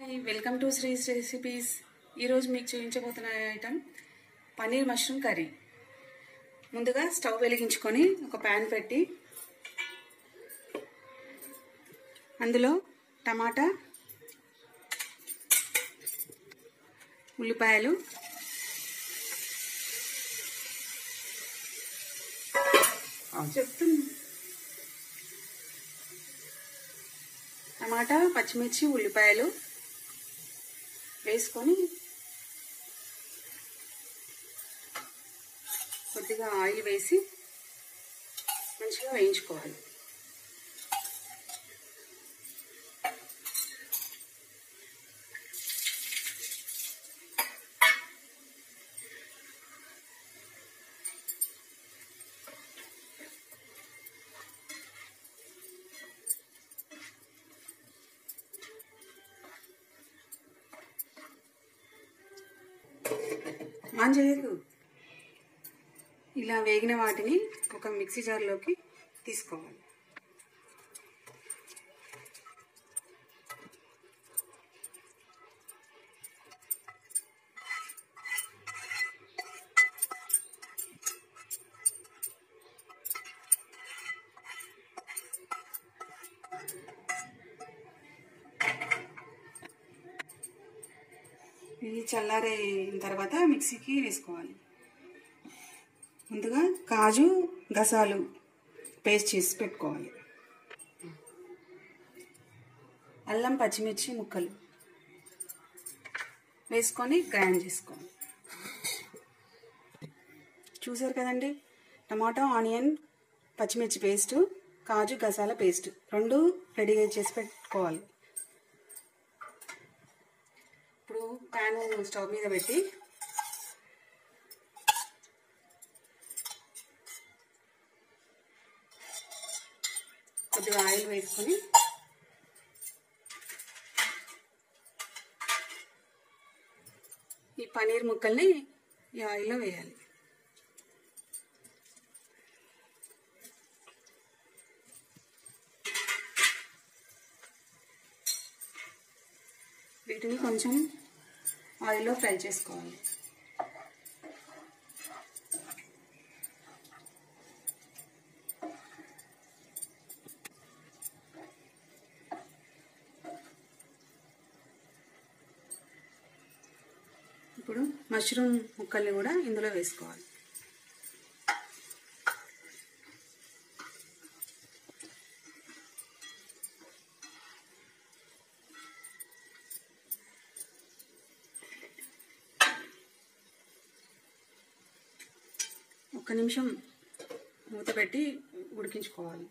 Hi welcome to Sree's recipes ఈరోజు మీకు చూపించబోతున్న ఐటమ్ పన్నీర్ మష్రూమ్ కర్రీ ముందుగా స్టవ్ వెలిగించుకొని ఒక ప్యాన్ పెట్టి అందులో టమాటా ఉల్లిపాయలు చెప్తున్నా. టమాటా పచ్చిమిర్చి ఉల్లిపాయలు వేసుకొని కొద్దిగా ఆయిల్ వేసి మంచిగా వేయించుకోవాలి. ఆన్ చేయకు ఇలా వేగిన వాటిని ఒక మిక్సీ జార్లోకి తీసుకోవాలి. ఇవి చల్లారిన తర్వాత మిక్సీకి వేసుకోవాలి. ముందుగా కాజు గసాలు పేస్ట్ చేసి పెట్టుకోవాలి. అల్లం పచ్చిమిర్చి ముక్కలు వేసుకొని గ్రైండ్ చేసుకోవాలి. చూసారు కదండి? టమాటో ఆనియన్ పచ్చిమిర్చి పేస్ట్ కాజు గసాల పేస్ట్ రెండు రెడీగా చేసి పెట్టుకోవాలి ఇప్పుడు ప్యాను స్టవ్ మీద పెట్టి కొద్దిగా ఆయిల్ వేసుకొని ఈ పనీర్ ముక్కల్ని ఈ ఆయిల్లో వేయాలి. వీటిని కొంచెం ఆయిల్లో ఫ్రై చేసుకోవాలి. ఇప్పుడు మష్రూమ్ ముక్కల్ని కూడా ఇందులో వేసుకోవాలి. ఒక్క నిమిషం మూత పెట్టి ఉడికించుకోవాలి.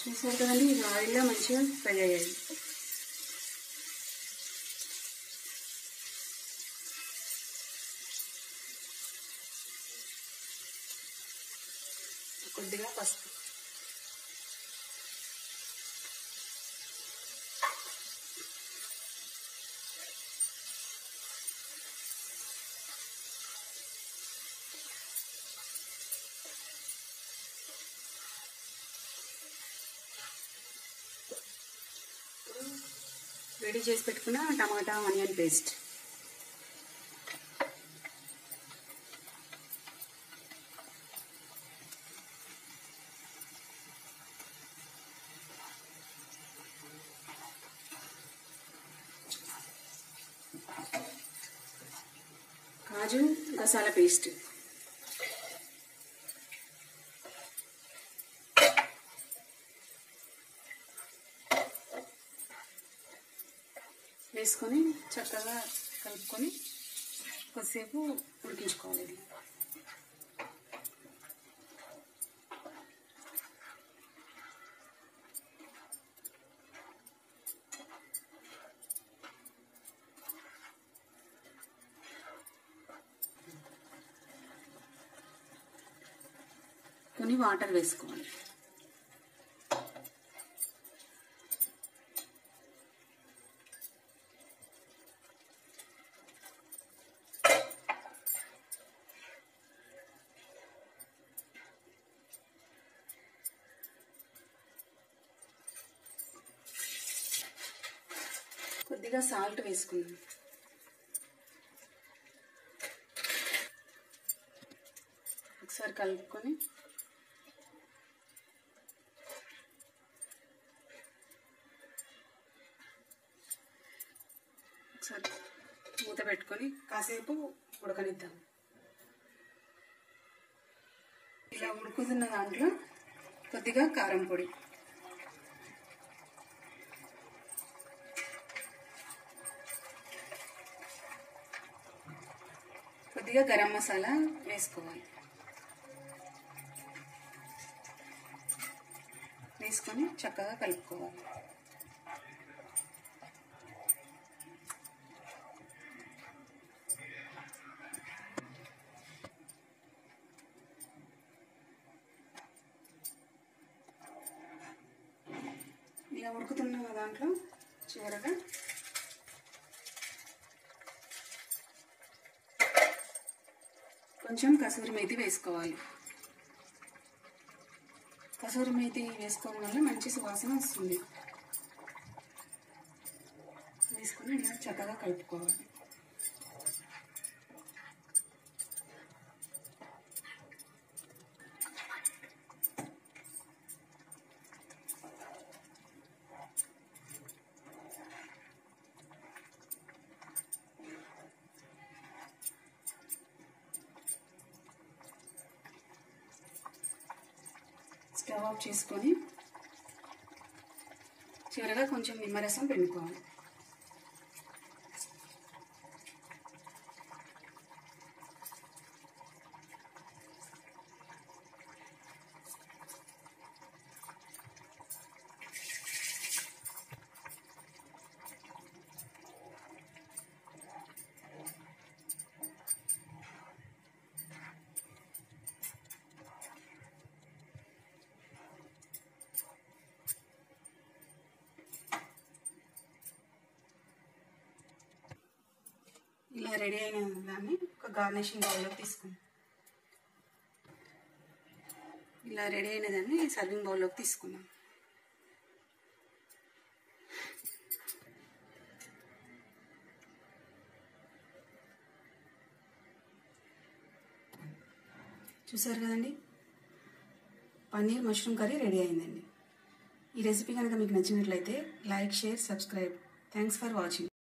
చూసారు కదండి ఇది ఆయిల్లో మంచిగా ఫ్రై అయ్యాయి. కొద్దిగా పసుపు. రెడీ చేసి పెట్టుకున్న టమాటా ఆనియన్ పేస్ట్. కాజు గసాల పేస్ట్. వేసుకొని చక్కగా కలుపుకొని కొద్దిసేపు ఉడికించుకోవాలి. ఇది కొన్ని వాటర్ వేసుకోవాలి. కొద్దిగా సాల్ట్ వేసుకుందాం. ఒకసారి కలుపుకొని ఒకసారి మూత పెట్టుకొని కాసేపు ఉడకనిద్దాం. ఇలా ఉడుకుతున్న దాంట్లో కొద్దిగా కారం పొడి. కొద్దిగా గరం మసాలా వేసుకోవాలి వేసుకొని చక్కగా కలుపుకోవాలి ఇలా ఉడుకుతున్న దాంట్లో చివరగా కొంచెం కసూరి మేతి వేసుకోవాలి. కసూరి మేతి వేసుకోవడం వల్ల మంచి సువాసన వస్తుంది. వేసుకొని ఇలా చక్కగా కలుపుకోవాలి. స్టవ్ ఆఫ్ చేసుకొని చివరగా కొంచెం నిమ్మరసం పిండుకోవాలి. రెడీ అయిన దాన్ని ఒక గార్నిషింగ్ బౌల్లోకి తీసుకుందాం. ఇలా రెడీ అయిన దాన్ని సర్వింగ్ బౌల్లోకి తీసుకుందాం. చూసారు కదండి? పన్నీర్ మష్రూమ్ కర్రీ రెడీ అయిందండి. ఈ రెసిపీ కనుక మీకు నచ్చినట్లయితే like share subscribe. Thanks for watching.